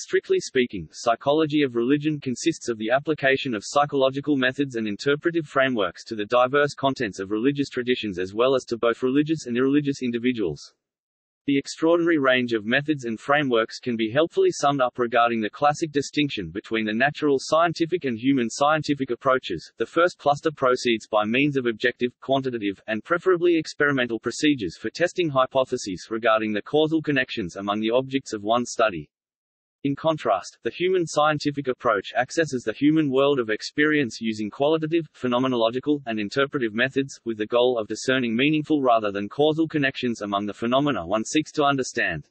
Strictly speaking, psychology of religion consists of the application of psychological methods and interpretive frameworks to the diverse contents of religious traditions as well as to both religious and irreligious individuals. The extraordinary range of methods and frameworks can be helpfully summed up regarding the classic distinction between the natural scientific and human scientific approaches. The first cluster proceeds by means of objective, quantitative, and preferably experimental procedures for testing hypotheses regarding the causal connections among the objects of one's study. In contrast, the human scientific approach accesses the human world of experience using qualitative, phenomenological, and interpretive methods, with the goal of discerning meaningful rather than causal connections among the phenomena one seeks to understand.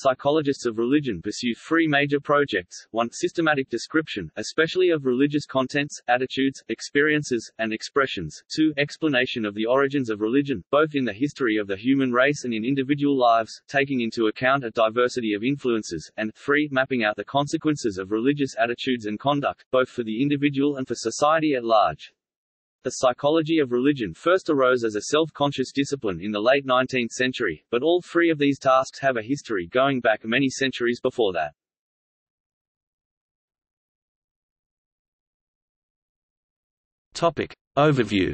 Psychologists of religion pursue three major projects, 1. Systematic description, especially of religious contents, attitudes, experiences, and expressions, 2. Explanation of the origins of religion, both in the history of the human race and in individual lives, taking into account a diversity of influences, and 3. Mapping out the consequences of religious attitudes and conduct, both for the individual and for society at large. The psychology of religion first arose as a self-conscious discipline in the late 19th century, but all three of these tasks have a history going back many centuries before that. Topic. Overview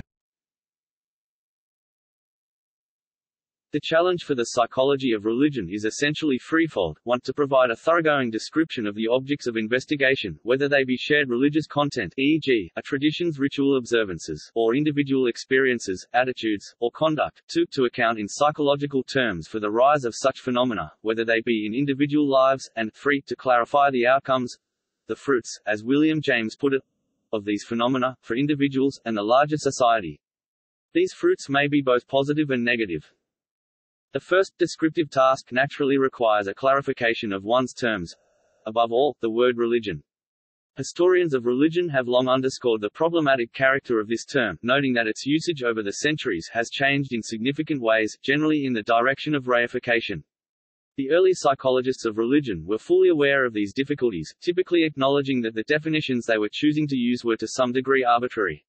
The challenge for the psychology of religion is essentially threefold, one to provide a thoroughgoing description of the objects of investigation, whether they be shared religious content e.g., a tradition's ritual observances, or individual experiences, attitudes, or conduct, two, to account in psychological terms for the rise of such phenomena, whether they be in individual lives, and three, to clarify the outcomes, the fruits, as William James put it, of these phenomena, for individuals, and the larger society. These fruits may be both positive and negative. The first, descriptive task naturally requires a clarification of one's terms. Above all, the word religion. Historians of religion have long underscored the problematic character of this term, noting that its usage over the centuries has changed in significant ways, generally in the direction of reification. The early psychologists of religion were fully aware of these difficulties, typically acknowledging that the definitions they were choosing to use were to some degree arbitrary.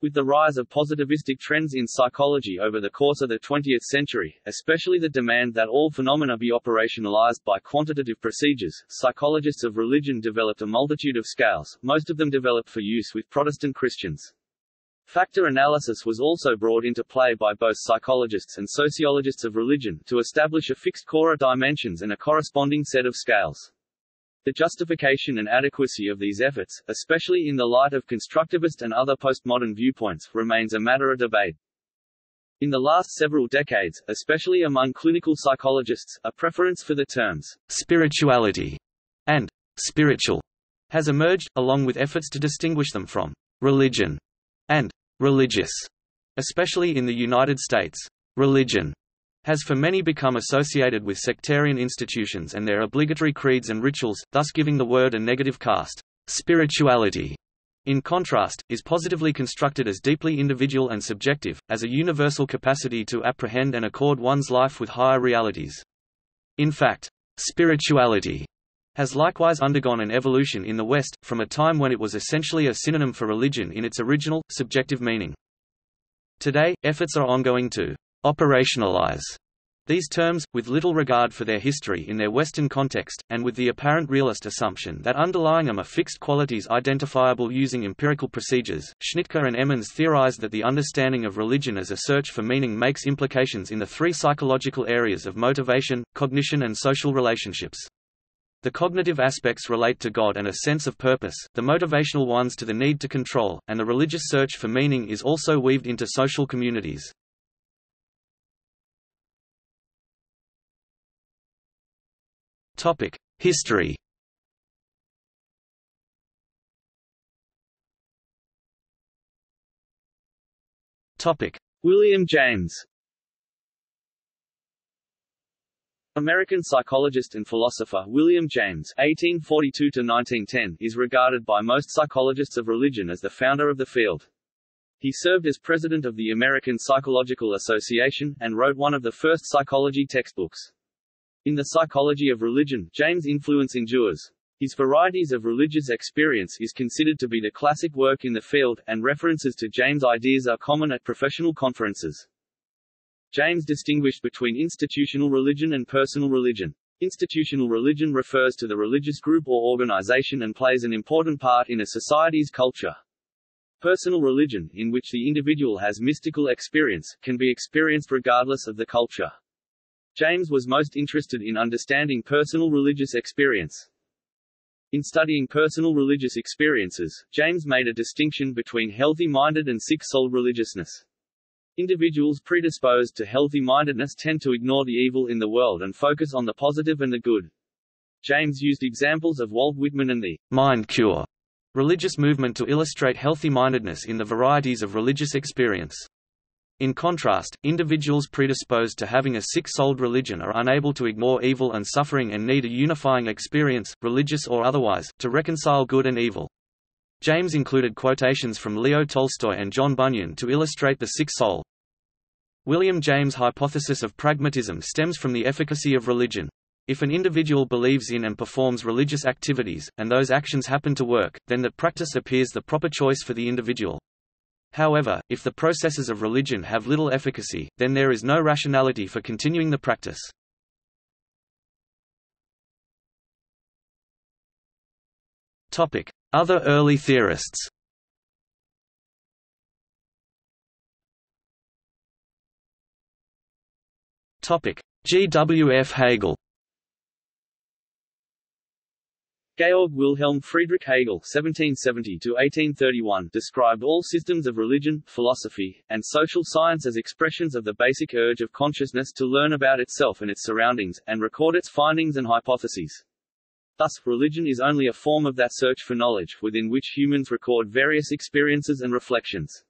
With the rise of positivistic trends in psychology over the course of the 20th century, especially the demand that all phenomena be operationalized by quantitative procedures, psychologists of religion developed a multitude of scales, most of them developed for use with Protestant Christians. Factor analysis was also brought into play by both psychologists and sociologists of religion, to establish a fixed core of dimensions and a corresponding set of scales. The justification and adequacy of these efforts, especially in the light of constructivist and other postmodern viewpoints, remains a matter of debate. In the last several decades, especially among clinical psychologists, a preference for the terms spirituality and spiritual has emerged, along with efforts to distinguish them from religion and religious, especially in the United States. Religion has for many become associated with sectarian institutions and their obligatory creeds and rituals, thus giving the word a negative cast. Spirituality, in contrast, is positively constructed as deeply individual and subjective, as a universal capacity to apprehend and accord one's life with higher realities. In fact, spirituality has likewise undergone an evolution in the West, from a time when it was essentially a synonym for religion in its original, subjective meaning. Today, efforts are ongoing to operationalize these terms, with little regard for their history in their Western context, and with the apparent realist assumption that underlying them are fixed qualities identifiable using empirical procedures. Schnitker and Emmons theorized that the understanding of religion as a search for meaning makes implications in the three psychological areas of motivation, cognition and social relationships. The cognitive aspects relate to God and a sense of purpose, the motivational ones to the need to control, and the religious search for meaning is also weaved into social communities. Topic: History. Topic: William James. American psychologist and philosopher William James (1842–1910) is regarded by most psychologists of religion as the founder of the field. He served as president of the American Psychological Association, and wrote one of the first psychology textbooks. In the psychology of religion, James' influence endures. His Varieties of Religious Experience is considered to be the classic work in the field, and references to James' ideas are common at professional conferences. James distinguished between institutional religion and personal religion. Institutional religion refers to the religious group or organization and plays an important part in a society's culture. Personal religion, in which the individual has mystical experience, can be experienced regardless of the culture. James was most interested in understanding personal religious experience. In studying personal religious experiences, James made a distinction between healthy-minded and sick-souled religiousness. Individuals predisposed to healthy-mindedness tend to ignore the evil in the world and focus on the positive and the good. James used examples of Walt Whitman and the mind cure religious movement to illustrate healthy-mindedness in the varieties of religious experience. In contrast, individuals predisposed to having a sick-souled religion are unable to ignore evil and suffering and need a unifying experience, religious or otherwise, to reconcile good and evil. James included quotations from Leo Tolstoy and John Bunyan to illustrate the sick soul. William James' hypothesis of pragmatism stems from the efficacy of religion. If an individual believes in and performs religious activities, and those actions happen to work, then that practice appears the proper choice for the individual. However, if the processes of religion have little efficacy, then there is no rationality for continuing the practice. Other early theorists G. W. F. Hegel Georg Wilhelm Friedrich Hegel (1770–1831) described all systems of religion, philosophy, and social science as expressions of the basic urge of consciousness to learn about itself and its surroundings, and record its findings and hypotheses. Thus, religion is only a form of that search for knowledge, within which humans record various experiences and reflections.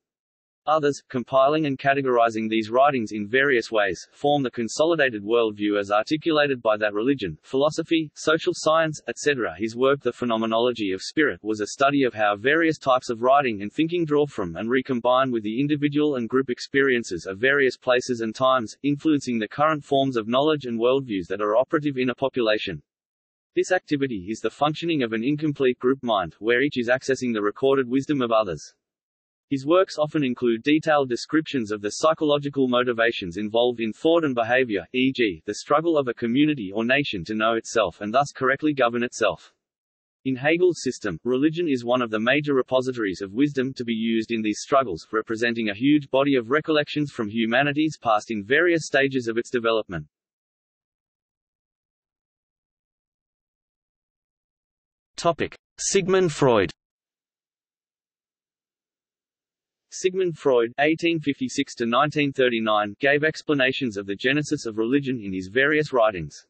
Others, compiling and categorizing these writings in various ways, form the consolidated worldview as articulated by that religion, philosophy, social science, etc. His work The Phenomenology of Spirit was a study of how various types of writing and thinking draw from and recombine with the individual and group experiences of various places and times, influencing the current forms of knowledge and worldviews that are operative in a population. This activity is the functioning of an incomplete group mind, where each is accessing the recorded wisdom of others. His works often include detailed descriptions of the psychological motivations involved in thought and behavior, e.g., the struggle of a community or nation to know itself and thus correctly govern itself. In Hegel's system, religion is one of the major repositories of wisdom to be used in these struggles, representing a huge body of recollections from humanity's past in various stages of its development. Topic: Sigmund Freud. Sigmund Freud (1856–1939) gave explanations of the genesis of religion in his various writings.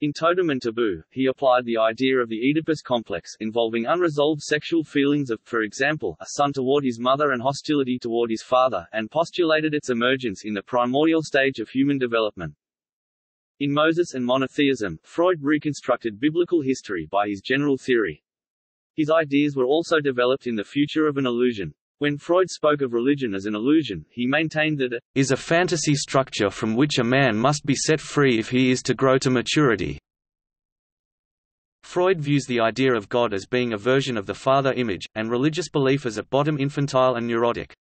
In Totem and Taboo, he applied the idea of the Oedipus complex involving unresolved sexual feelings of, for example, a son toward his mother and hostility toward his father, and postulated its emergence in the primordial stage of human development. In Moses and Monotheism, Freud reconstructed biblical history by his general theory. His ideas were also developed in The Future of an Illusion. When Freud spoke of religion as an illusion, he maintained that it is a fantasy structure from which a man must be set free if he is to grow to maturity. Freud views the idea of God as being a version of the father image, and religious belief as at bottom infantile and neurotic.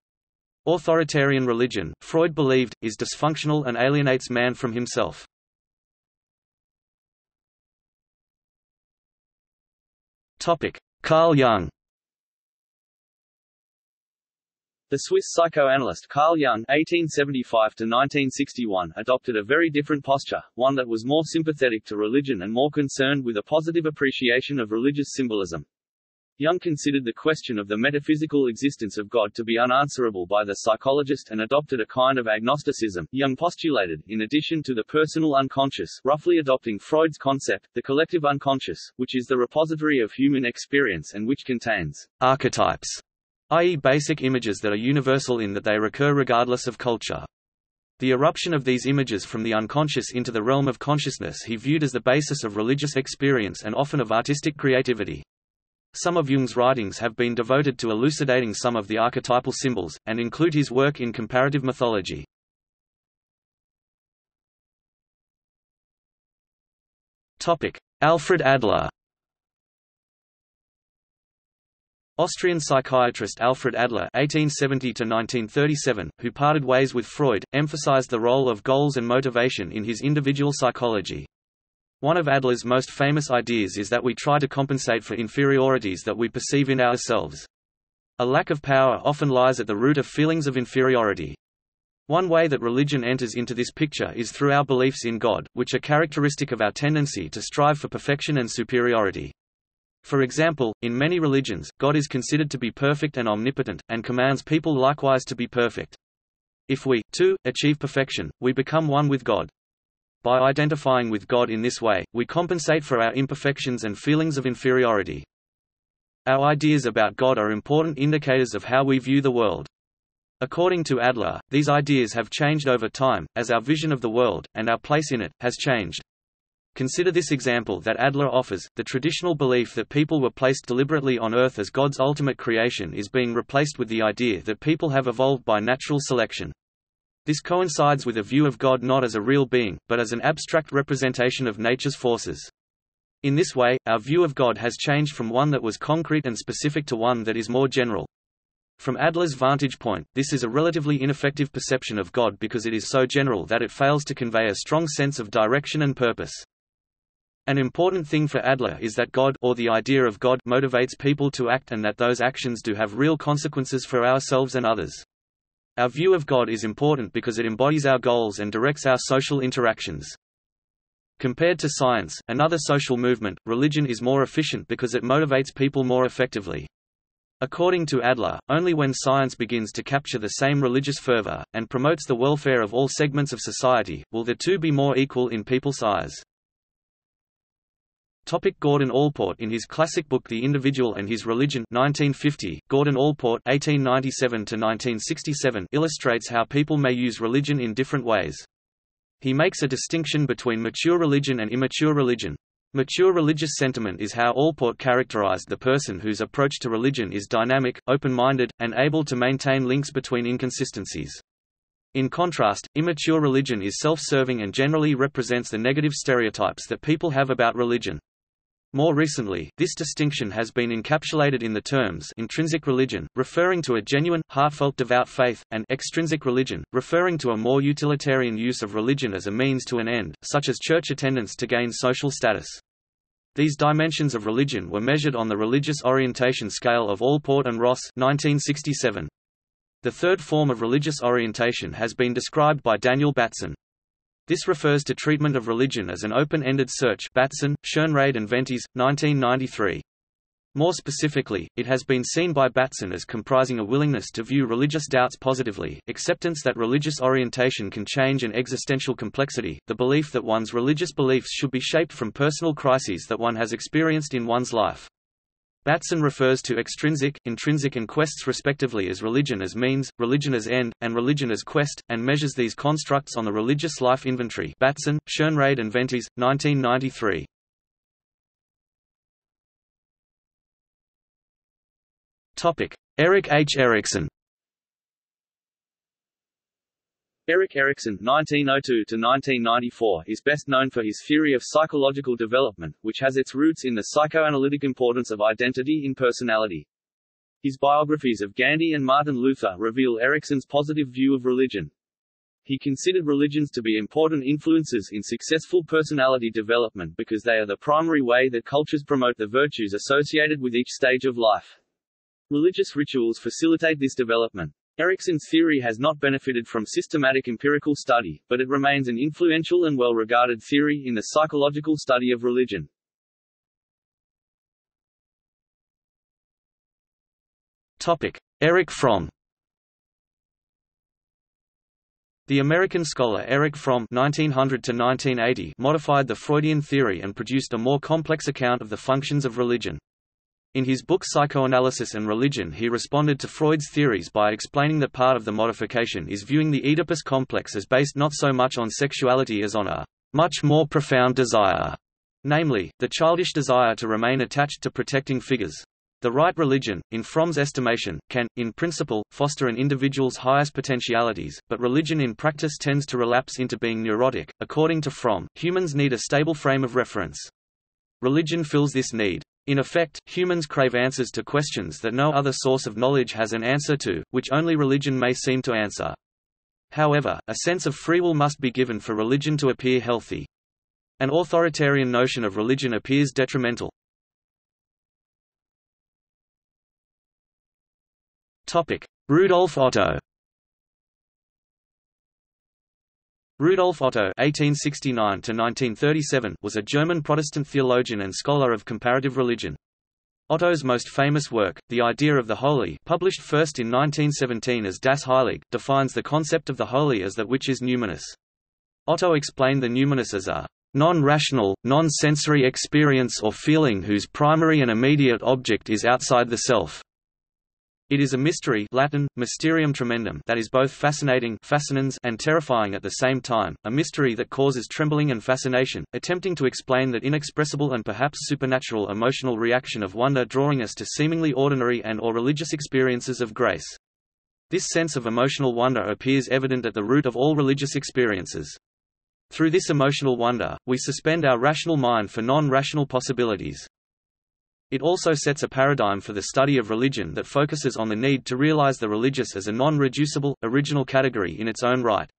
Authoritarian religion, Freud believed, is dysfunctional and alienates man from himself. Carl Jung The Swiss psychoanalyst Carl Jung (1875–1961) adopted a very different posture, one that was more sympathetic to religion and more concerned with a positive appreciation of religious symbolism. Jung considered the question of the metaphysical existence of God to be unanswerable by the psychologist and adopted a kind of agnosticism. Jung postulated, in addition to the personal unconscious, roughly adopting Freud's concept, the collective unconscious, which is the repository of human experience and which contains archetypes, i.e. basic images that are universal in that they recur regardless of culture. The eruption of these images from the unconscious into the realm of consciousness he viewed as the basis of religious experience and often of artistic creativity. Some of Jung's writings have been devoted to elucidating some of the archetypal symbols, and include his work in comparative mythology. Alfred Adler Austrian psychiatrist Alfred Adler (1870–1937), who parted ways with Freud, emphasized the role of goals and motivation in his individual psychology. One of Adler's most famous ideas is that we try to compensate for inferiorities that we perceive in ourselves. A lack of power often lies at the root of feelings of inferiority. One way that religion enters into this picture is through our beliefs in God, which are characteristic of our tendency to strive for perfection and superiority. For example, in many religions, God is considered to be perfect and omnipotent, and commands people likewise to be perfect. If we, too, achieve perfection, we become one with God. By identifying with God in this way, we compensate for our imperfections and feelings of inferiority. Our ideas about God are important indicators of how we view the world. According to Adler, these ideas have changed over time, as our vision of the world, and our place in it, has changed. Consider this example that Adler offers, the traditional belief that people were placed deliberately on Earth as God's ultimate creation is being replaced with the idea that people have evolved by natural selection. This coincides with a view of God not as a real being, but as an abstract representation of nature's forces. In this way, our view of God has changed from one that was concrete and specific to one that is more general. From Adler's vantage point, this is a relatively ineffective perception of God because it is so general that it fails to convey a strong sense of direction and purpose. An important thing for Adler is that God or the idea of God motivates people to act and that those actions do have real consequences for ourselves and others. Our view of God is important because it embodies our goals and directs our social interactions. Compared to science, another social movement, religion is more efficient because it motivates people more effectively. According to Adler, only when science begins to capture the same religious fervor, and promotes the welfare of all segments of society, will the two be more equal in people's eyes. Topic Gordon Allport In his classic book The Individual and His Religion 1950, Gordon Allport (1897–1967) illustrates how people may use religion in different ways. He makes a distinction between mature religion and immature religion. Mature religious sentiment is how Allport characterized the person whose approach to religion is dynamic, open-minded, and able to maintain links between inconsistencies. In contrast, immature religion is self-serving and generally represents the negative stereotypes that people have about religion. More recently, this distinction has been encapsulated in the terms intrinsic religion, referring to a genuine, heartfelt devout faith, and extrinsic religion, referring to a more utilitarian use of religion as a means to an end, such as church attendance to gain social status. These dimensions of religion were measured on the religious orientation scale of Allport and Ross 1967. The third form of religious orientation has been described by Daniel Batson. This refers to treatment of religion as an open-ended search Batson, Schoenrade and Ventis, 1993. More specifically, it has been seen by Batson as comprising a willingness to view religious doubts positively, acceptance that religious orientation can change and existential complexity, the belief that one's religious beliefs should be shaped from personal crises that one has experienced in one's life. Batson refers to extrinsic, intrinsic and quests respectively as religion as means, religion as end, and religion as quest, and measures these constructs on the Religious Life Inventory Batson, Schoenrade and Ventis, 1993. Erik H. Erikson Erik Erikson (1902–1994) is best known for his theory of psychological development, which has its roots in the psychoanalytic importance of identity in personality. His biographies of Gandhi and Martin Luther reveal Erikson's positive view of religion. He considered religions to be important influences in successful personality development because they are the primary way that cultures promote the virtues associated with each stage of life. Religious rituals facilitate this development. Erikson's theory has not benefited from systematic empirical study, but it remains an influential and well-regarded theory in the psychological study of religion. Topic: Erich Fromm. The American scholar Erich Fromm (1900–1980) modified the Freudian theory and produced a more complex account of the functions of religion. In his book Psychoanalysis and Religion he responded to Freud's theories by explaining that part of the modification is viewing the Oedipus complex as based not so much on sexuality as on a much more profound desire, namely, the childish desire to remain attached to protecting figures. The right religion, in Fromm's estimation, can, in principle, foster an individual's highest potentialities, but religion in practice tends to relapse into being neurotic. According to Fromm, humans need a stable frame of reference. Religion fills this need. In effect, humans crave answers to questions that no other source of knowledge has an answer to, which only religion may seem to answer. However, a sense of free will must be given for religion to appear healthy. An authoritarian notion of religion appears detrimental. Rudolf Otto Rudolf Otto (1869–1937) was a German Protestant theologian and scholar of comparative religion. Otto's most famous work, The Idea of the Holy, published first in 1917 as Das Heilige, defines the concept of the holy as that which is numinous. Otto explained the numinous as a non-rational, non-sensory experience or feeling whose primary and immediate object is outside the self. It is a mystery Latin, mysterium tremendum that is both fascinating fascinans and terrifying at the same time, a mystery that causes trembling and fascination, attempting to explain that inexpressible and perhaps supernatural emotional reaction of wonder drawing us to seemingly ordinary and or religious experiences of grace. This sense of emotional wonder appears evident at the root of all religious experiences. Through this emotional wonder, we suspend our rational mind for non-rational possibilities. It also sets a paradigm for the study of religion that focuses on the need to realize the religious as a non-reducible, original category in its own right.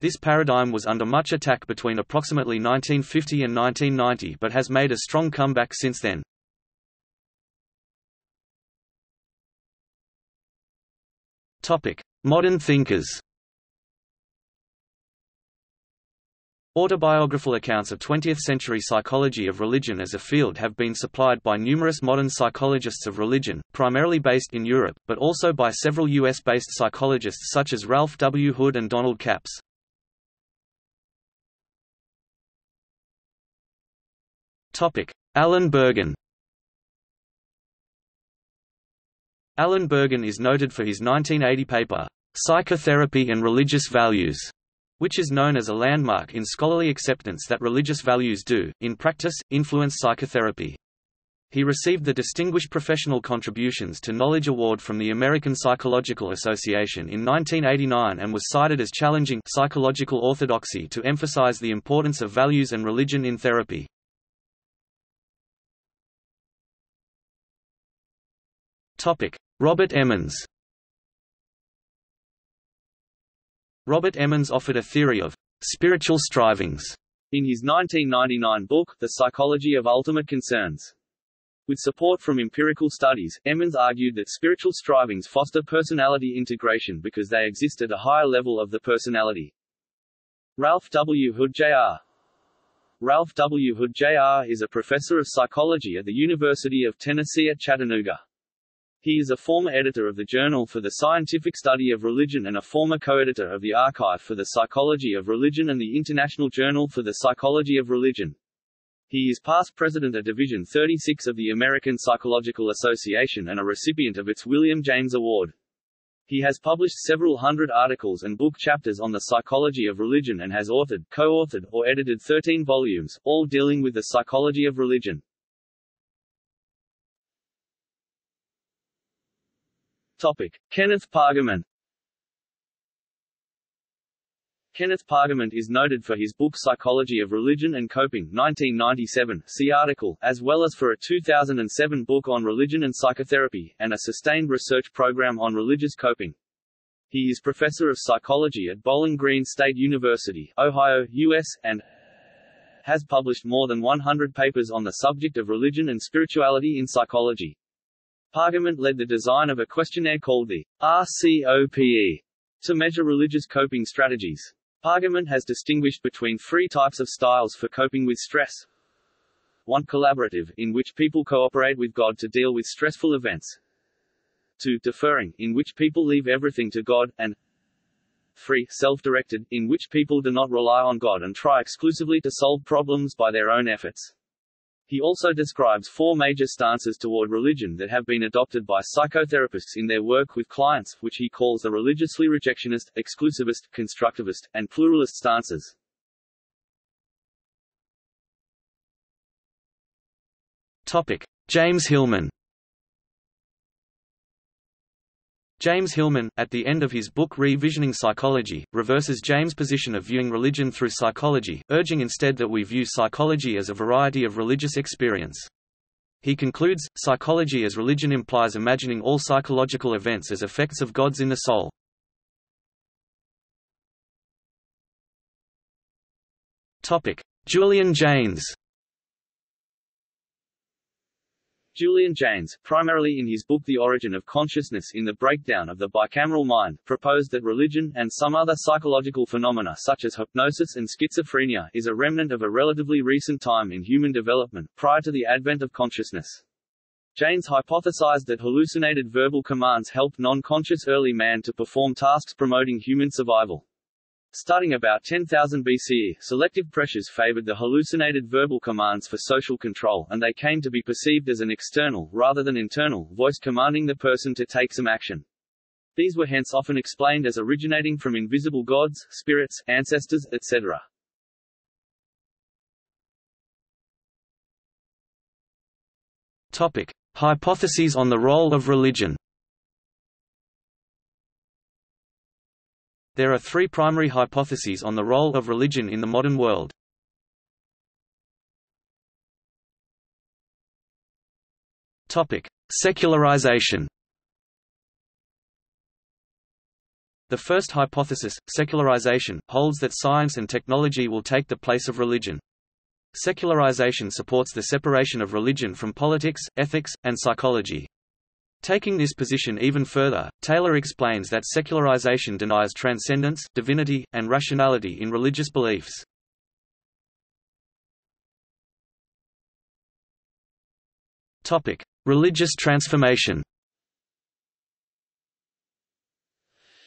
This paradigm was under much attack between approximately 1950 and 1990 but has made a strong comeback since then. Modern thinkers Autobiographical accounts of 20th-century psychology of religion as a field have been supplied by numerous modern psychologists of religion, primarily based in Europe, but also by several U.S.-based psychologists such as Ralph W. Hood and Donald Capps. Allen Bergin Allen Bergin is noted for his 1980 paper, Psychotherapy and Religious Values, which is known as a landmark in scholarly acceptance that religious values do, in practice, influence psychotherapy. He received the Distinguished Professional Contributions to Knowledge Award from the American Psychological Association in 1989 and was cited as challenging psychological orthodoxy to emphasize the importance of values and religion in therapy. Robert Emmons Robert Emmons offered a theory of spiritual strivings in his 1999 book, The Psychology of Ultimate Concerns. With support from empirical studies, Emmons argued that spiritual strivings foster personality integration because they exist at a higher level of the personality. Ralph W. Hood Jr. Ralph W. Hood Jr. is a professor of psychology at the University of Tennessee at Chattanooga. He is a former editor of the Journal for the Scientific Study of Religion and a former co-editor of the Archive for the Psychology of Religion and the International Journal for the Psychology of Religion. He is past president of Division 36 of the American Psychological Association and a recipient of its William James Award. He has published several hundred articles and book chapters on the psychology of religion and has authored, co-authored, or edited 13 volumes, all dealing with the psychology of religion. Topic. Kenneth Pargament Kenneth Pargament is noted for his book Psychology of Religion and Coping 1997, see article, as well as for a 2007 book on religion and psychotherapy, and a sustained research program on religious coping. He is professor of psychology at Bowling Green State University, Ohio, U.S., and has published more than 100 papers on the subject of religion and spirituality in psychology. Pargament led the design of a questionnaire called the RCOPE to measure religious coping strategies. Pargament has distinguished between three types of styles for coping with stress. One collaborative, in which people cooperate with God to deal with stressful events. Two deferring, in which people leave everything to God, and three self-directed, in which people do not rely on God and try exclusively to solve problems by their own efforts. He also describes four major stances toward religion that have been adopted by psychotherapists in their work with clients, which he calls the religiously rejectionist, exclusivist, constructivist, and pluralist stances. Topic: James Hillman James Hillman, at the end of his book Re-Visioning Psychology, reverses James' position of viewing religion through psychology, urging instead that we view psychology as a variety of religious experience. He concludes, psychology as religion implies imagining all psychological events as effects of gods in the soul. Julian Jaynes Julian Jaynes, primarily in his book The Origin of Consciousness in the Breakdown of the Bicameral Mind, proposed that religion, and some other psychological phenomena such as hypnosis and schizophrenia, is a remnant of a relatively recent time in human development, prior to the advent of consciousness. Jaynes hypothesized that hallucinated verbal commands helped non-conscious early man to perform tasks promoting human survival. Starting about 10,000 BCE, selective pressures favored the hallucinated verbal commands for social control and they came to be perceived as an external, rather than internal, voice commanding the person to take some action. These were hence often explained as originating from invisible gods, spirits, ancestors, etc. Topic: Hypotheses on the role of religion. There are three primary hypotheses on the role of religion in the modern world. Secularization. The first hypothesis, secularization, holds that science and technology will take the place of religion. Secularization supports the separation of religion from politics, ethics, and psychology. Taking this position even further, Taylor explains that secularization denies transcendence, divinity, and rationality in religious beliefs. Topic: Religious transformation.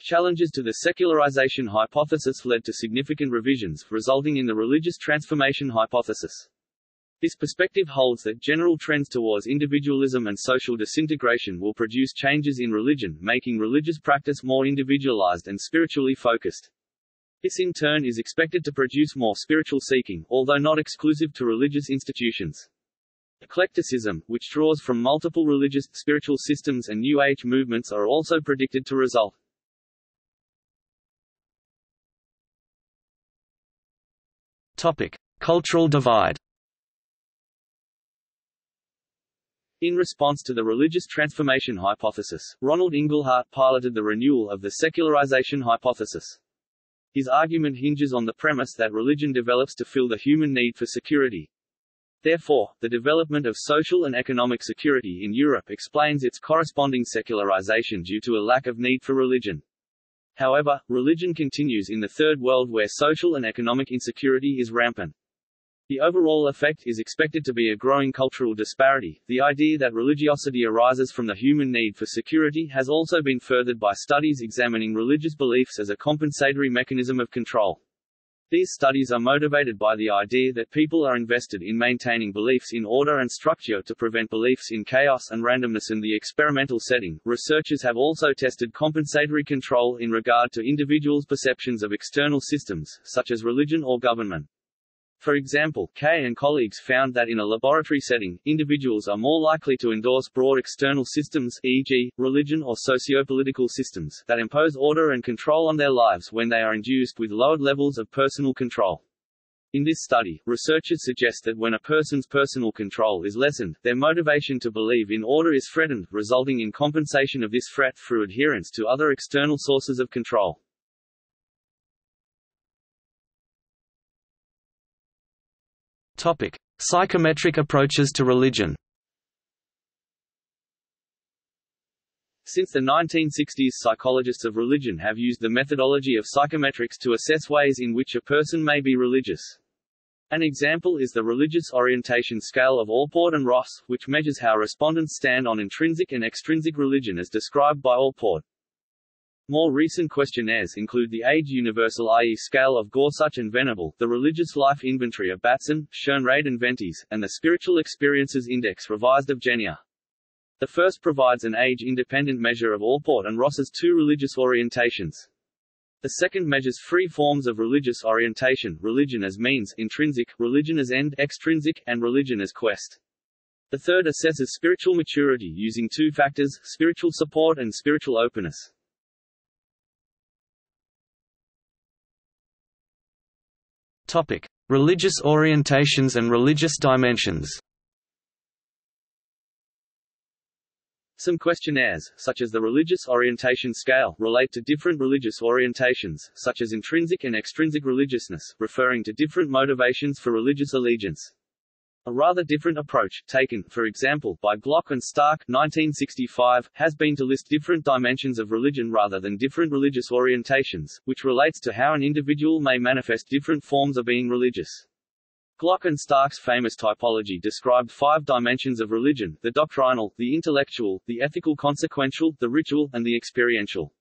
Challenges to the secularization hypothesis led to significant revisions, resulting in the religious transformation hypothesis. This perspective holds that general trends towards individualism and social disintegration will produce changes in religion, making religious practice more individualized and spiritually focused. This in turn is expected to produce more spiritual seeking, although not exclusive to religious institutions. Eclecticism, which draws from multiple religious, spiritual systems and New Age movements are also predicted to result. Topic: Cultural divide. In response to the religious transformation hypothesis, Ronald Inglehart piloted the renewal of the secularization hypothesis. His argument hinges on the premise that religion develops to fill the human need for security, Therefore, the development of social and economic security in Europe explains its corresponding secularization due to a lack of need for religion. However, religion continues in the Third World where social and economic insecurity is rampant. The overall effect is expected to be a growing cultural disparity. The idea that religiosity arises from the human need for security has also been furthered by studies examining religious beliefs as a compensatory mechanism of control. These studies are motivated by the idea that people are invested in maintaining beliefs in order and structure to prevent beliefs in chaos and randomness in the experimental setting. Researchers have also tested compensatory control in regard to individuals' perceptions of external systems, such as religion or government. For example, Kay and colleagues found that in a laboratory setting, individuals are more likely to endorse broad external systems e.g., religion or socio-political systems that impose order and control on their lives when they are induced with lowered levels of personal control. In this study, researchers suggest that when a person's personal control is lessened, their motivation to believe in order is threatened, resulting in compensation of this threat through adherence to other external sources of control. Topic: Psychometric approaches to religion. Since the 1960s psychologists of religion have used the methodology of psychometrics to assess ways in which a person may be religious. An example is the Religious Orientation Scale of Allport and Ross, which measures how respondents stand on intrinsic and extrinsic religion as described by Allport. More recent questionnaires include the Age Universal IE Scale of Gorsuch and Venable, the Religious Life Inventory of Batson, Schoenrade and Ventis, and the Spiritual Experiences Index revised of Genia. The first provides an age-independent measure of Allport and Ross's two religious orientations. The second measures three forms of religious orientation, religion as means, intrinsic, religion as end, extrinsic, and religion as quest. The third assesses spiritual maturity using two factors, spiritual support and spiritual openness. Topic: Religious orientations and religious dimensions. Some questionnaires, such as the Religious Orientation Scale, relate to different religious orientations, such as intrinsic and extrinsic religiousness, referring to different motivations for religious allegiance. A rather different approach, taken, for example, by Glock and Stark 1965, has been to list different dimensions of religion rather than different religious orientations, which relates to how an individual may manifest different forms of being religious. Glock and Stark's famous typology described five dimensions of religion, the doctrinal, the intellectual, the ethical consequential, the ritual, and the experiential.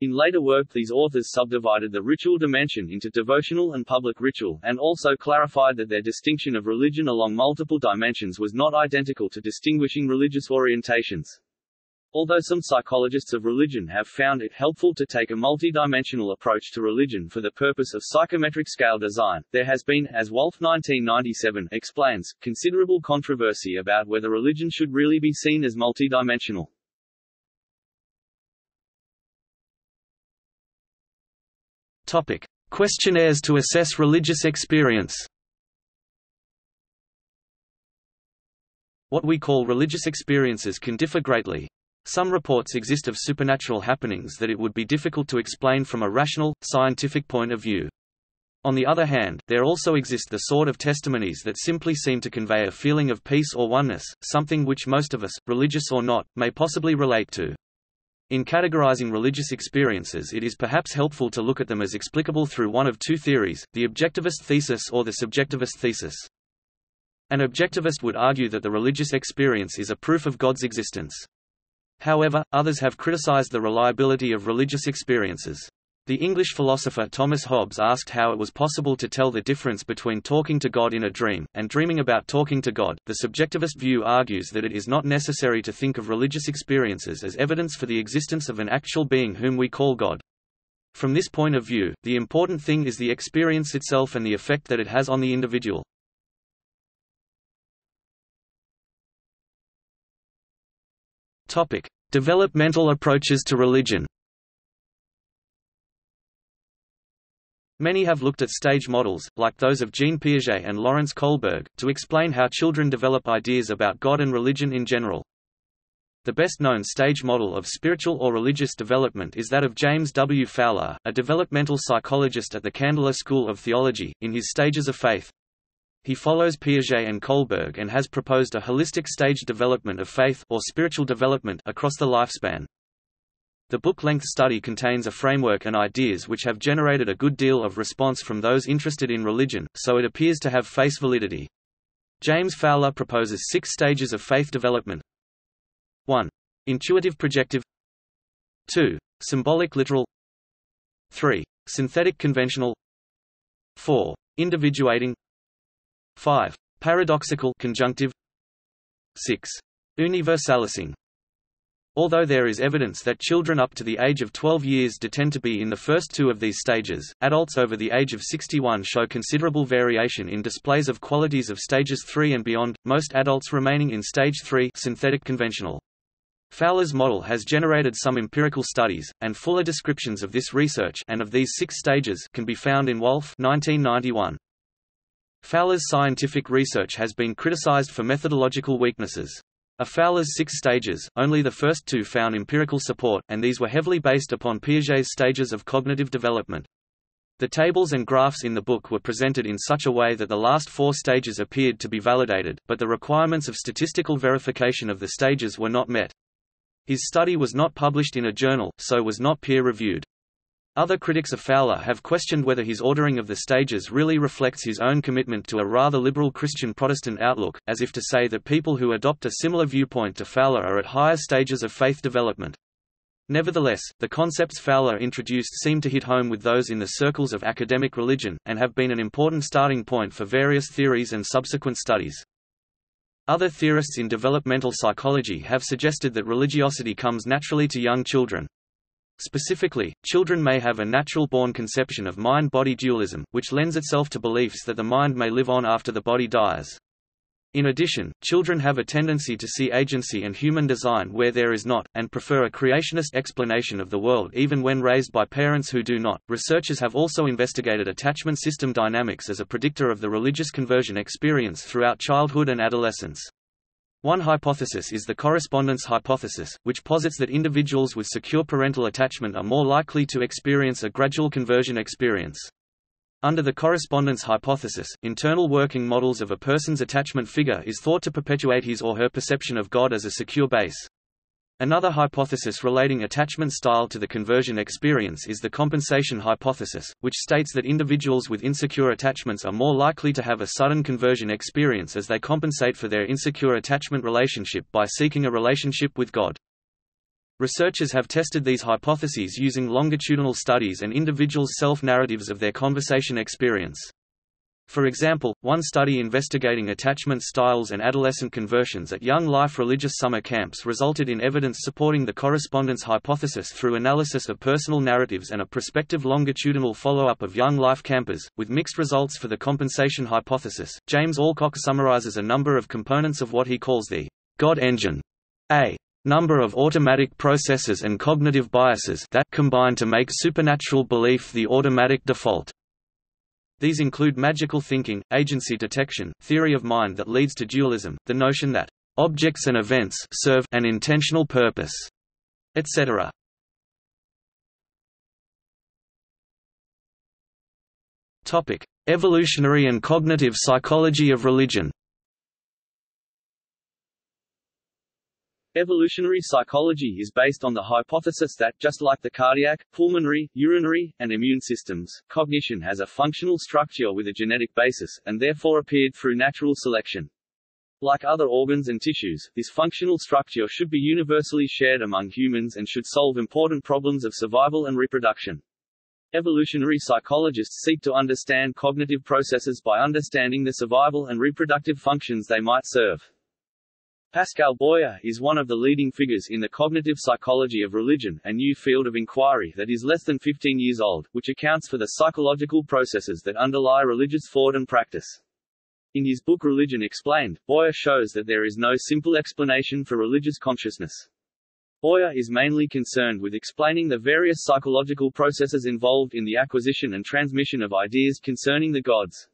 In later work these authors subdivided the ritual dimension into devotional and public ritual, and also clarified that their distinction of religion along multiple dimensions was not identical to distinguishing religious orientations. Although some psychologists of religion have found it helpful to take a multidimensional approach to religion for the purpose of psychometric scale design, there has been, as Wulff 1997 explains, considerable controversy about whether religion should really be seen as multidimensional. Topic: Questionnaires to assess religious experience. What we call religious experiences can differ greatly, some reports exist of supernatural happenings that it would be difficult to explain from a rational, scientific point of view. On the other hand, there also exist the sort of testimonies that simply seem to convey a feeling of peace or oneness, something which most of us, religious or not, may possibly relate to. In categorizing religious experiences it is perhaps helpful to look at them as explicable through one of two theories, the objectivist thesis or the subjectivist thesis. An objectivist would argue that the religious experience is a proof of God's existence. However, others have criticized the reliability of religious experiences. The English philosopher Thomas Hobbes asked how it was possible to tell the difference between talking to God in a dream, and dreaming about talking to God. The subjectivist view argues that it is not necessary to think of religious experiences as evidence for the existence of an actual being whom we call God. From this point of view, the important thing is the experience itself and the effect that it has on the individual. Topic: Developmental approaches to religion. Many have looked at stage models, like those of Jean Piaget and Lawrence Kohlberg, to explain how children develop ideas about God and religion in general. The best-known stage model of spiritual or religious development is that of James W. Fowler, a developmental psychologist at the Candler School of Theology, in his Stages of Faith. He follows Piaget and Kohlberg and has proposed a holistic stage development of faith or spiritual development across the lifespan. The book-length study contains a framework and ideas which have generated a good deal of response from those interested in religion, so it appears to have face validity. James Fowler proposes six stages of faith development 1. Intuitive projective 2. Symbolic literal 3. Synthetic conventional 4. Individuating 5. Paradoxical conjunctive 6. Universalising Although there is evidence that children up to the age of 12 years do tend to be in the first two of these stages, adults over the age of 61 show considerable variation in displays of qualities of stages 3 and beyond, most adults remaining in stage 3 synthetic conventional. Fowler's model has generated some empirical studies, and fuller descriptions of this research and of these six stages can be found in Wulff 1991. Fowler's scientific research has been criticized for methodological weaknesses. Of Fowler's six stages, only the first two found empirical support, and these were heavily based upon Piaget's stages of cognitive development. The tables and graphs in the book were presented in such a way that the last four stages appeared to be validated, but the requirements of statistical verification of the stages were not met. His study was not published in a journal, so was not peer-reviewed. Other critics of Fowler have questioned whether his ordering of the stages really reflects his own commitment to a rather liberal Christian Protestant outlook, as if to say that people who adopt a similar viewpoint to Fowler are at higher stages of faith development. Nevertheless, the concepts Fowler introduced seem to hit home with those in the circles of academic religion, and have been an important starting point for various theories and subsequent studies. Other theorists in developmental psychology have suggested that religiosity comes naturally to young children, Specifically, children may have a natural-born conception of mind-body dualism, which lends itself to beliefs that the mind may live on after the body dies. In addition, children have a tendency to see agency and human design where there is not, and prefer a creationist explanation of the world even when raised by parents who do not. Researchers have also investigated attachment system dynamics as a predictor of the religious conversion experience throughout childhood and adolescence. One hypothesis is the correspondence hypothesis, which posits that individuals with secure parental attachment are more likely to experience a gradual conversion experience. Under the correspondence hypothesis, internal working models of a person's attachment figure is thought to perpetuate his or her perception of God as a secure base. Another hypothesis relating attachment style to the conversion experience is the compensation hypothesis, which states that individuals with insecure attachments are more likely to have a sudden conversion experience as they compensate for their insecure attachment relationship by seeking a relationship with God. Researchers have tested these hypotheses using longitudinal studies and individuals' self-narratives of their conversation experience. For example, one study investigating attachment styles and adolescent conversions at Young Life religious summer camps resulted in evidence supporting the correspondence hypothesis through analysis of personal narratives and a prospective longitudinal follow-up of Young Life campers, with mixed results for the compensation hypothesis. James Alcock summarizes a number of components of what he calls the God engine. A number of automatic processes and cognitive biases that combine to make supernatural belief the automatic default. These include magical thinking, agency detection, theory of mind that leads to dualism, the notion that objects and events serve an intentional purpose, etc. Topic: Evolutionary and cognitive psychology of religion. Evolutionary psychology is based on the hypothesis that, just like the cardiac, pulmonary, urinary, and immune systems, cognition has a functional structure with a genetic basis, and therefore appeared through natural selection. Like other organs and tissues, this functional structure should be universally shared among humans and should solve important problems of survival and reproduction. Evolutionary psychologists seek to understand cognitive processes by understanding the survival and reproductive functions they might serve. Pascal Boyer is one of the leading figures in the cognitive psychology of religion, a new field of inquiry that is less than 15 years old, which accounts for the psychological processes that underlie religious thought and practice. In his book Religion Explained, Boyer shows that there is no simple explanation for religious consciousness. Boyer is mainly concerned with explaining the various psychological processes involved in the acquisition and transmission of ideas concerning the gods.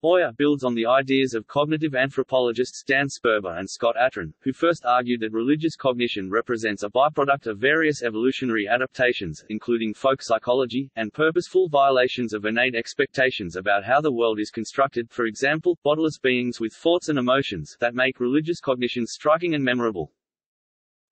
Boyer builds on the ideas of cognitive anthropologists Dan Sperber and Scott Atran, who first argued that religious cognition represents a byproduct of various evolutionary adaptations, including folk psychology, and purposeful violations of innate expectations about how the world is constructed for example, bodiless beings with thoughts and emotions that make religious cognition striking and memorable.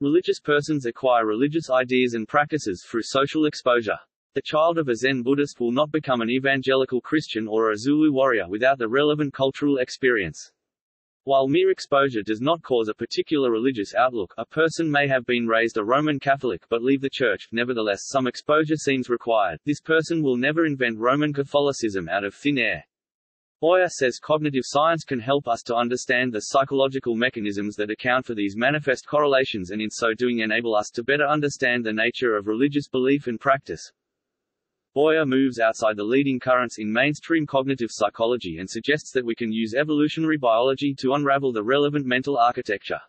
Religious persons acquire religious ideas and practices through social exposure. The child of a Zen Buddhist will not become an evangelical Christian or a Zulu warrior without the relevant cultural experience. While mere exposure does not cause a particular religious outlook, a person may have been raised a Roman Catholic but leave the Church, nevertheless some exposure seems required. This person will never invent Roman Catholicism out of thin air. Boyer says cognitive science can help us to understand the psychological mechanisms that account for these manifest correlations and in so doing enable us to better understand the nature of religious belief and practice. Boyer moves outside the leading currents in mainstream cognitive psychology and suggests that we can use evolutionary biology to unravel the relevant mental architecture.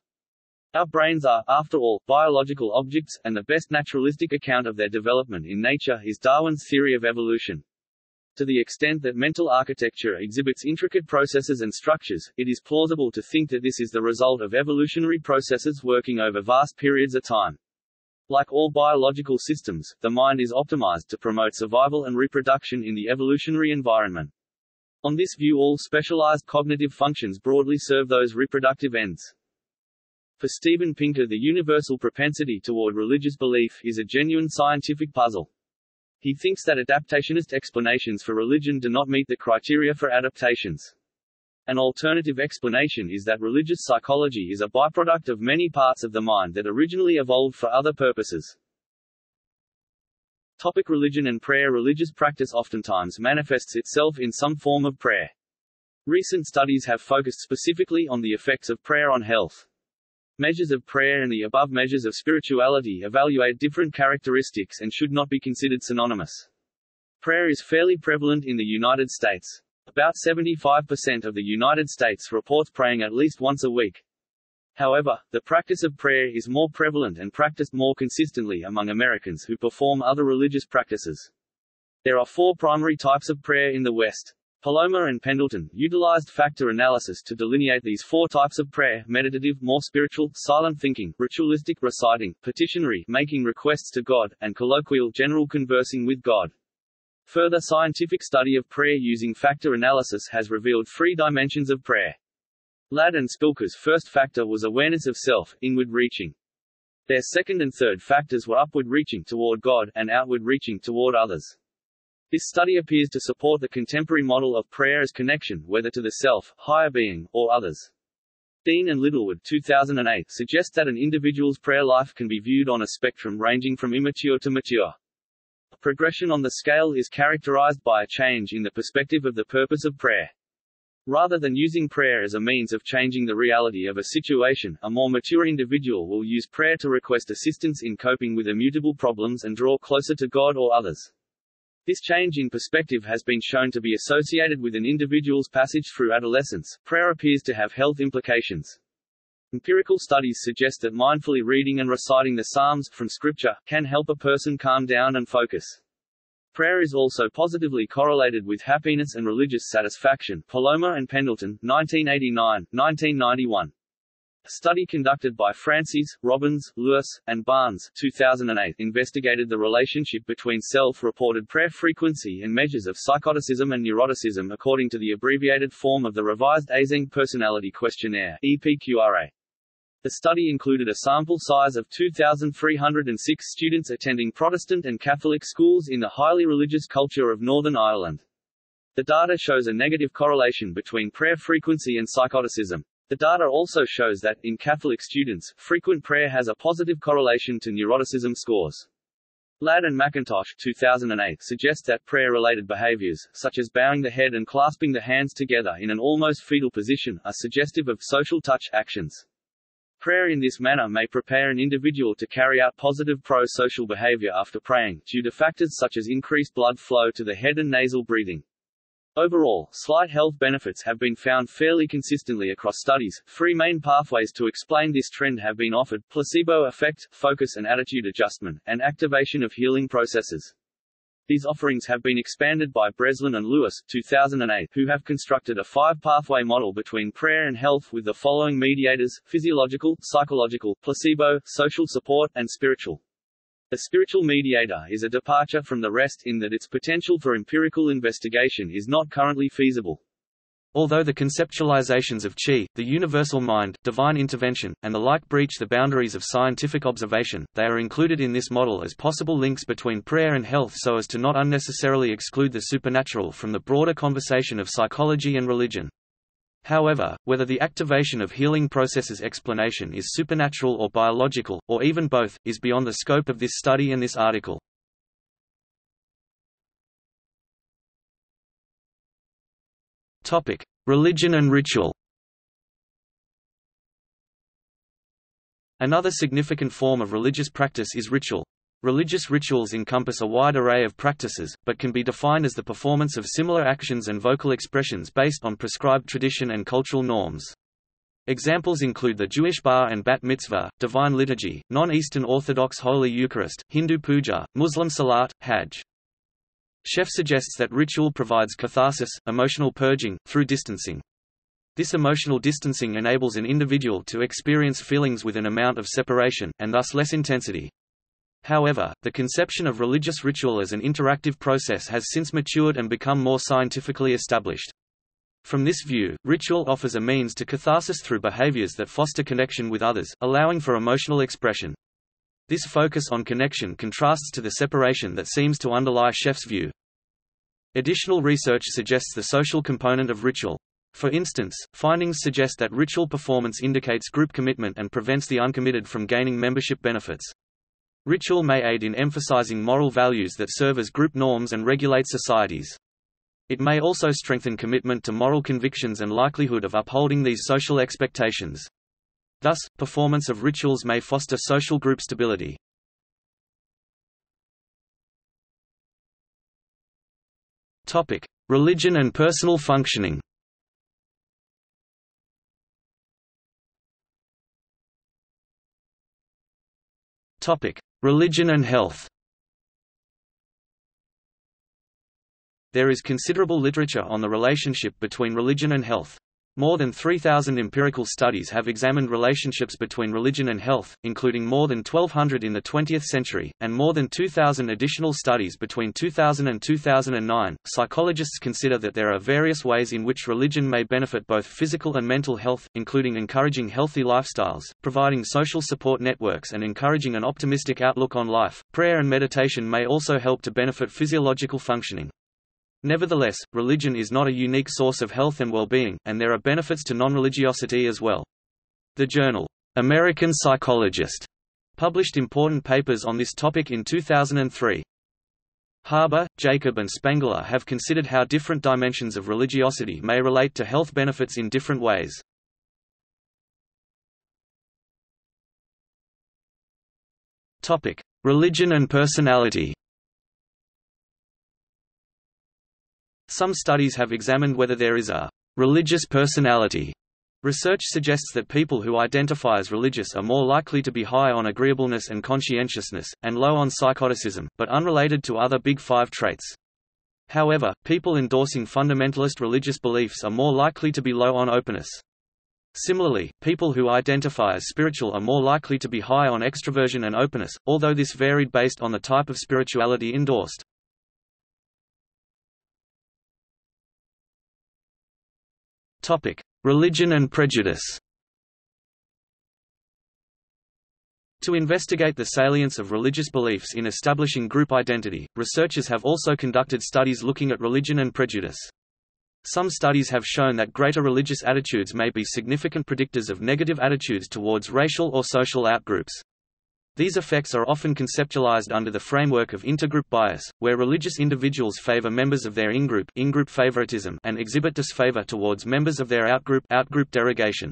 Our brains are, after all, biological objects, and the best naturalistic account of their development in nature is Darwin's theory of evolution. To the extent that mental architecture exhibits intricate processes and structures, it is plausible to think that this is the result of evolutionary processes working over vast periods of time. Like all biological systems, the mind is optimized to promote survival and reproduction in the evolutionary environment. On this view all specialized cognitive functions broadly serve those reproductive ends. For Steven Pinker the universal propensity toward religious belief is a genuine scientific puzzle. He thinks that adaptationist explanations for religion do not meet the criteria for adaptations. An alternative explanation is that religious psychology is a byproduct of many parts of the mind that originally evolved for other purposes. Topic religion and prayer Religious practice oftentimes manifests itself in some form of prayer. Recent studies have focused specifically on the effects of prayer on health. Measures of prayer and the above measures of spirituality evaluate different characteristics and should not be considered synonymous. Prayer is fairly prevalent in the United States. About 75% of the United States reports praying at least once a week. However, the practice of prayer is more prevalent and practiced more consistently among Americans who perform other religious practices. There are four primary types of prayer in the West. Poloma and Pendleton utilized factor analysis to delineate these four types of prayer meditative, more spiritual, silent thinking, ritualistic, reciting, petitionary, making requests to God, and colloquial, general conversing with God. Further scientific study of prayer using factor analysis has revealed three dimensions of prayer. Ladd and Spilka's first factor was awareness of self, inward reaching. Their second and third factors were upward reaching toward God, and outward reaching toward others. This study appears to support the contemporary model of prayer as connection, whether to the self, higher being, or others. Dein and Littlewood 2008 suggest that an individual's prayer life can be viewed on a spectrum ranging from immature to mature. Progression on the scale is characterized by a change in the perspective of the purpose of prayer. Rather than using prayer as a means of changing the reality of a situation, a more mature individual will use prayer to request assistance in coping with immutable problems and draw closer to God or others. This change in perspective has been shown to be associated with an individual's passage through adolescence. Prayer appears to have health implications. Empirical studies suggest that mindfully reading and reciting the Psalms, from Scripture, can help a person calm down and focus. Prayer is also positively correlated with happiness and religious satisfaction. Poloma and Pendleton, 1989, 1991. A study conducted by Francis, Robbins, Lewis, and Barnes 2008 investigated the relationship between self-reported prayer frequency and measures of psychoticism and neuroticism according to the abbreviated form of the Revised Eysenck Personality Questionnaire EPQRA. The study included a sample size of 2,306 students attending Protestant and Catholic schools in the highly religious culture of Northern Ireland. The data shows a negative correlation between prayer frequency and psychoticism. The data also shows that, in Catholic students, frequent prayer has a positive correlation to neuroticism scores. Ladd and McIntosh 2008 suggest that prayer-related behaviors, such as bowing the head and clasping the hands together in an almost fetal position, are suggestive of social touch actions. Prayer in this manner may prepare an individual to carry out positive pro-social behavior after praying, due to factors such as increased blood flow to the head and nasal breathing. Overall, slight health benefits have been found fairly consistently across studies. Three main pathways to explain this trend have been offered placebo effect, focus and attitude adjustment, and activation of healing processes. These offerings have been expanded by Breslin and Lewis 2008, who have constructed a five-pathway model between prayer and health with the following mediators, physiological, psychological, placebo, social support, and spiritual. The spiritual mediator is a departure from the rest in that its potential for empirical investigation is not currently feasible. Although the conceptualizations of qi, the universal mind, divine intervention, and the like breach the boundaries of scientific observation, they are included in this model as possible links between prayer and health so as to not unnecessarily exclude the supernatural from the broader conversation of psychology and religion. However, whether the activation of healing processes explanation is supernatural or biological, or even both, is beyond the scope of this study and this article. Topic: Religion and ritual. Another significant form of religious practice is ritual. Religious rituals encompass a wide array of practices, but can be defined as the performance of similar actions and vocal expressions based on prescribed tradition and cultural norms. Examples include the Jewish bar and bat mitzvah, divine liturgy, non-Eastern Orthodox Holy Eucharist, Hindu puja, Muslim salat, Hajj. Scheff suggests that ritual provides catharsis, emotional purging, through distancing. This emotional distancing enables an individual to experience feelings with an amount of separation, and thus less intensity. However, the conception of religious ritual as an interactive process has since matured and become more scientifically established. From this view, ritual offers a means to catharsis through behaviors that foster connection with others, allowing for emotional expression. This focus on connection contrasts to the separation that seems to underlie Scheff's view. Additional research suggests the social component of ritual. For instance, findings suggest that ritual performance indicates group commitment and prevents the uncommitted from gaining membership benefits. Ritual may aid in emphasizing moral values that serve as group norms and regulate societies. It may also strengthen commitment to moral convictions and likelihood of upholding these social expectations. Thus, performance of rituals may foster social group stability. Topic: Religion and personal functioning. Topic: Religion and health. There is considerable literature on the relationship between religion and health. More than 3,000 empirical studies have examined relationships between religion and health, including more than 1,200 in the 20th century, and more than 2,000 additional studies between 2000 and 2009. Psychologists consider that there are various ways in which religion may benefit both physical and mental health, including encouraging healthy lifestyles, providing social support networks, and encouraging an optimistic outlook on life. Prayer and meditation may also help to benefit physiological functioning. Nevertheless, religion is not a unique source of health and well-being, and there are benefits to non-religiosity as well. The journal, American Psychologist, published important papers on this topic in 2003. Haber, Jacob and Spengler have considered how different dimensions of religiosity may relate to health benefits in different ways. Religion and personality Some studies have examined whether there is a religious personality. Research suggests that people who identify as religious are more likely to be high on agreeableness and conscientiousness, and low on psychoticism, but unrelated to other Big Five traits. However, people endorsing fundamentalist religious beliefs are more likely to be low on openness. Similarly, people who identify as spiritual are more likely to be high on extroversion and openness, although this varied based on the type of spirituality endorsed. Topic: Religion and prejudice. To investigate the salience of religious beliefs in establishing group identity, researchers have also conducted studies looking at religion and prejudice. Some studies have shown that greater religious attitudes may be significant predictors of negative attitudes towards racial or social outgroups. These effects are often conceptualized under the framework of intergroup bias, where religious individuals favor members of their in-group in-group favoritism and exhibit disfavor towards members of their outgroup outgroup derogation.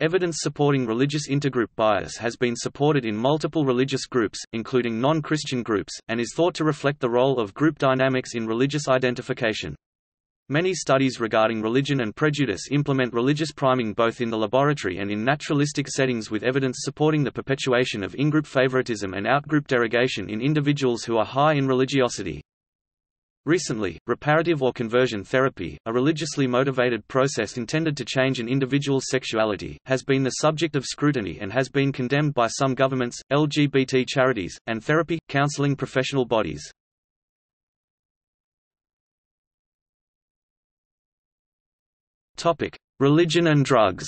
Evidence supporting religious intergroup bias has been supported in multiple religious groups, including non-Christian groups, and is thought to reflect the role of group dynamics in religious identification. Many studies regarding religion and prejudice implement religious priming both in the laboratory and in naturalistic settings with evidence supporting the perpetuation of in-group favoritism and out-group derogation in individuals who are high in religiosity. Recently, reparative or conversion therapy, a religiously motivated process intended to change an individual's sexuality, has been the subject of scrutiny and has been condemned by some governments, LGBT charities, and therapy, counseling professional bodies. Topic: Religion and drugs.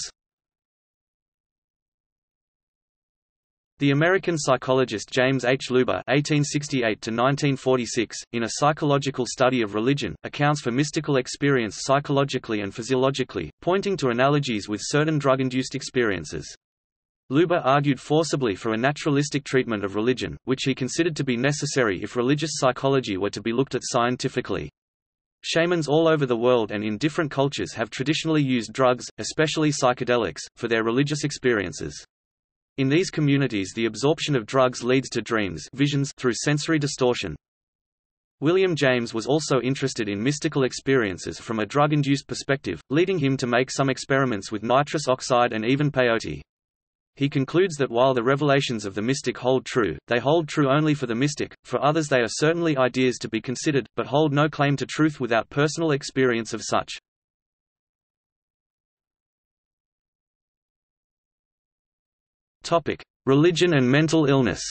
The American psychologist James H. Leuba (1868–1946), in a psychological study of religion, accounts for mystical experience psychologically and physiologically, pointing to analogies with certain drug-induced experiences. Leuba argued forcibly for a naturalistic treatment of religion, which he considered to be necessary if religious psychology were to be looked at scientifically. Shamans all over the world and in different cultures have traditionally used drugs, especially psychedelics, for their religious experiences. In these communities the absorption of drugs leads to dreams visions through sensory distortion. William James was also interested in mystical experiences from a drug-induced perspective, leading him to make some experiments with nitrous oxide and even peyote. He concludes that while the revelations of the mystic hold true, they hold true only for the mystic, for others they are certainly ideas to be considered, but hold no claim to truth without personal experience of such. Religion and mental illness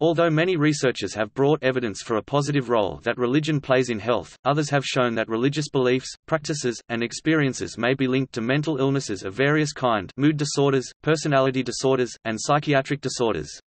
Although many researchers have brought evidence for a positive role that religion plays in health, others have shown that religious beliefs, practices, and experiences may be linked to mental illnesses of various kind mood disorders, personality disorders, and psychiatric disorders.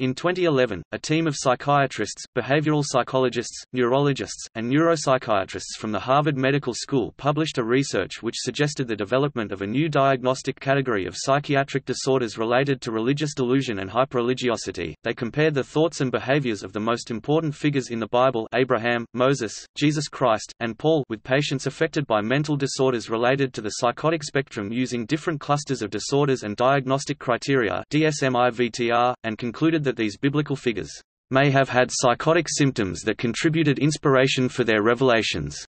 In 2011, a team of psychiatrists, behavioral psychologists, neurologists, and neuropsychiatrists from the Harvard Medical School published a research which suggested the development of a new diagnostic category of psychiatric disorders related to religious delusion and hyperreligiosity. They compared the thoughts and behaviors of the most important figures in the Bible Abraham, Moses, Jesus Christ, and Paul with patients affected by mental disorders related to the psychotic spectrum using different clusters of disorders and diagnostic criteria DSM-IV-TR, and concluded that that these biblical figures may have had psychotic symptoms that contributed inspiration for their revelations.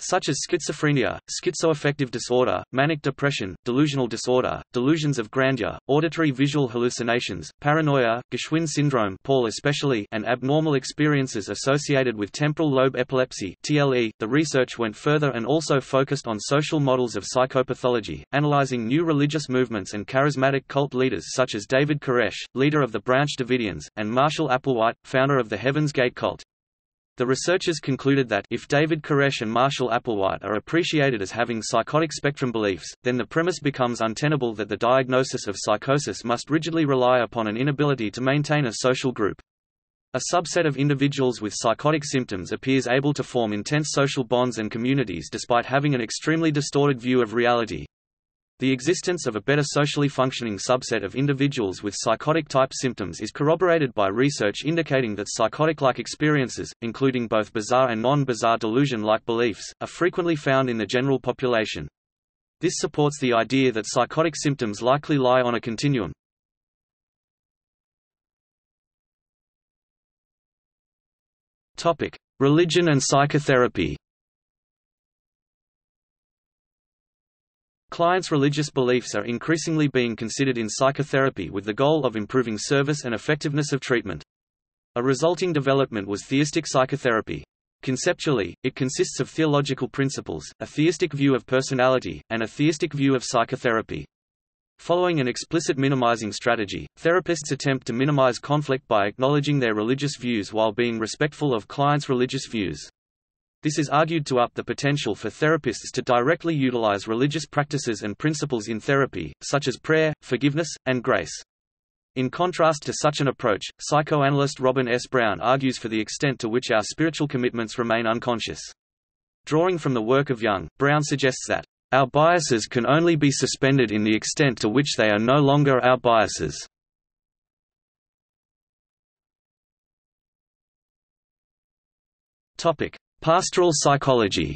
Such as schizophrenia, schizoaffective disorder, manic depression, delusional disorder, delusions of grandeur, auditory visual hallucinations, paranoia, Geschwind syndrome Paul especially, and abnormal experiences associated with temporal lobe epilepsy TLE. .The research went further and also focused on social models of psychopathology, analyzing new religious movements and charismatic cult leaders such as David Koresh, leader of the Branch Davidians, and Marshall Applewhite, founder of the Heaven's Gate cult. The researchers concluded that if David Koresh and Marshall Applewhite are appreciated as having psychotic spectrum beliefs, then the premise becomes untenable that the diagnosis of psychosis must rigidly rely upon an inability to maintain a social group. A subset of individuals with psychotic symptoms appears able to form intense social bonds and communities despite having an extremely distorted view of reality. The existence of a better socially functioning subset of individuals with psychotic-type symptoms is corroborated by research indicating that psychotic-like experiences, including both bizarre and non-bizarre delusion-like beliefs, are frequently found in the general population. This supports the idea that psychotic symptoms likely lie on a continuum. Religion and psychotherapy Clients' religious beliefs are increasingly being considered in psychotherapy with the goal of improving service and effectiveness of treatment. A resulting development was theistic psychotherapy. Conceptually, it consists of theological principles, a theistic view of personality, and a theistic view of psychotherapy. Following an explicit minimizing strategy, therapists attempt to minimize conflict by acknowledging their religious views while being respectful of clients' religious views. This is argued to up the potential for therapists to directly utilize religious practices and principles in therapy, such as prayer, forgiveness, and grace. In contrast to such an approach, psychoanalyst Robin S. Brown argues for the extent to which our spiritual commitments remain unconscious. Drawing from the work of Jung, Brown suggests that, "...our biases can only be suspended in the extent to which they are no longer our biases." Topic: Pastoral psychology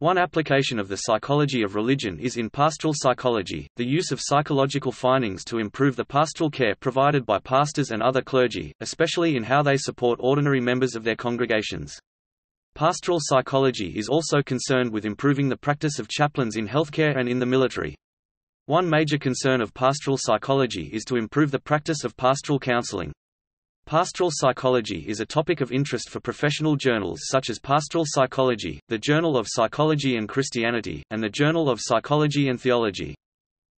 One application of the psychology of religion is in pastoral psychology, the use of psychological findings to improve the pastoral care provided by pastors and other clergy, especially in how they support ordinary members of their congregations. Pastoral psychology is also concerned with improving the practice of chaplains in healthcare and in the military. One major concern of pastoral psychology is to improve the practice of pastoral counseling. Pastoral psychology is a topic of interest for professional journals such as Pastoral Psychology, the Journal of Psychology and Christianity, and the Journal of Psychology and Theology.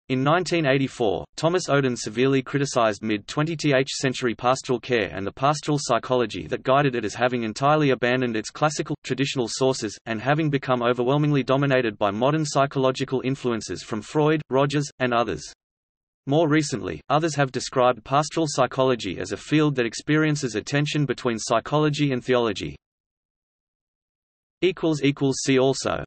In 1984, Thomas Oden severely criticized mid-20th century pastoral care and the pastoral psychology that guided it as having entirely abandoned its classical, traditional sources, and having become overwhelmingly dominated by modern psychological influences from Freud, Rogers, and others. More recently, others have described pastoral psychology as a field that experiences a tension between psychology and theology. See also